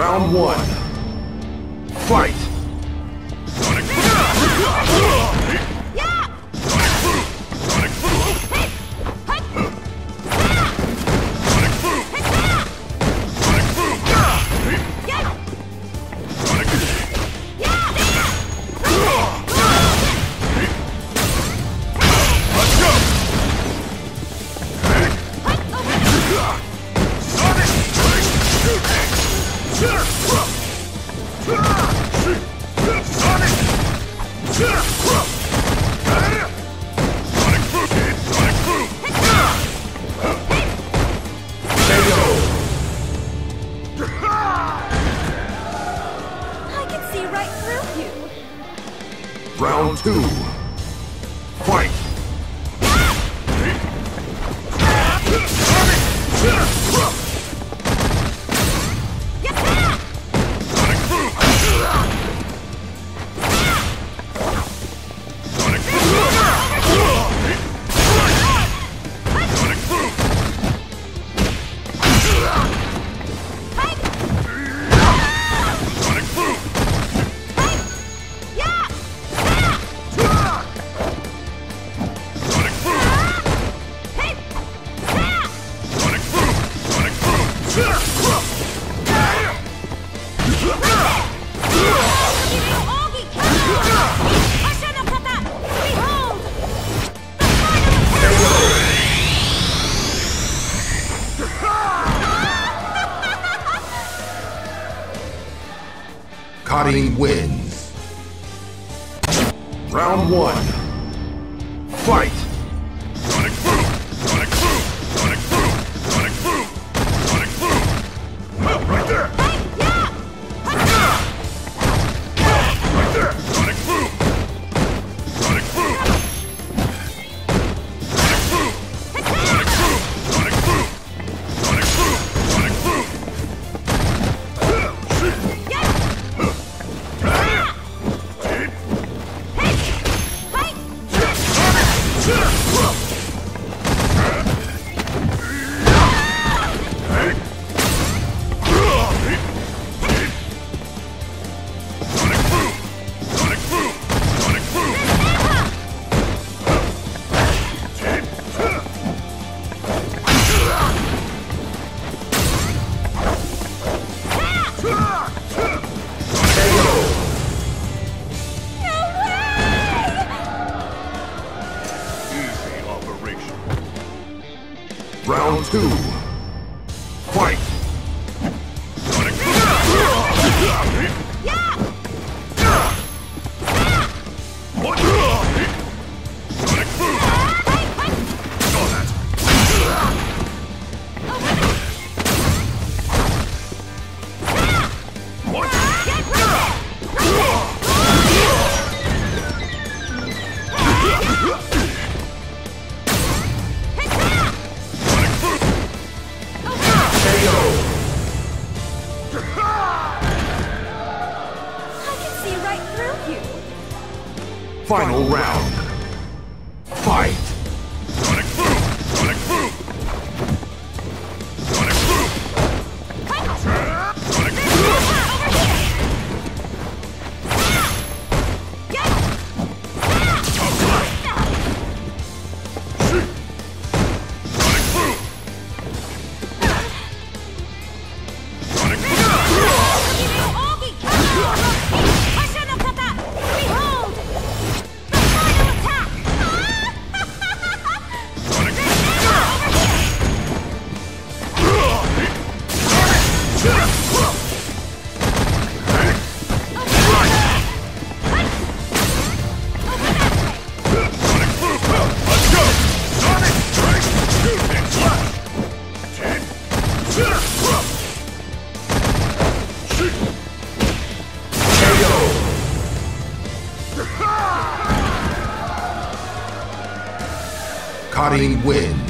Round one. Fight! Round two. Fight! Karin wins. Round one. Fight! Round two. Fight! Final round. Cutting wind.